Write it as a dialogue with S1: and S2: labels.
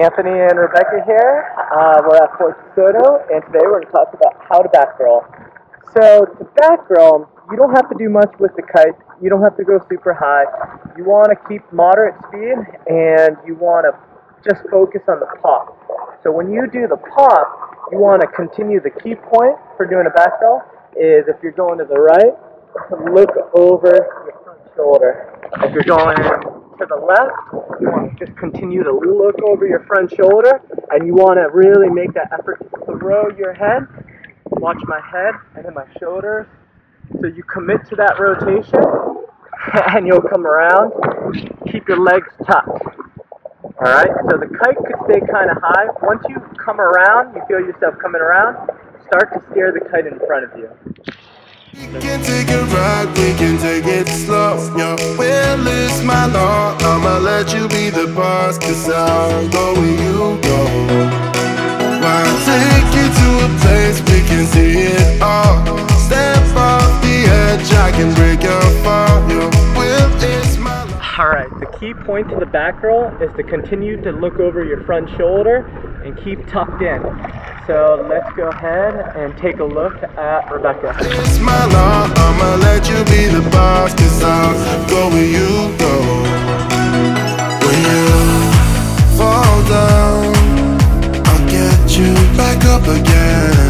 S1: Anthony and Rebecca here. Uh, we're at Fort Soto, and today we're going to talk about how to back roll. So to back roll, you don't have to do much with the kite. You don't have to go super high. You want to keep moderate speed, and you want to just focus on the pop. So when you do the pop, you want to continue the key point for doing a back roll is if you're going to the right, look over your front shoulder. If you're going to the left, you want to just continue to look over your front shoulder and you want to really make that effort to throw your head. Watch my head and then my shoulders. So you commit to that rotation and you'll come around. Keep your legs tucked. Alright, so the kite could stay kind of high. Once you come around, you feel yourself coming around, start to steer the kite in front of you.
S2: We can take a ride, we can take it slow. The boss, cause I'll go where you go. Why take you to a place we can see it all? Step off the edge, I can break your fall. Your will is my.
S1: Alright, the key point to the back roll is to continue to look over your front shoulder and keep tucked in. So let's go ahead and take a look at Rebecca.
S2: Up again.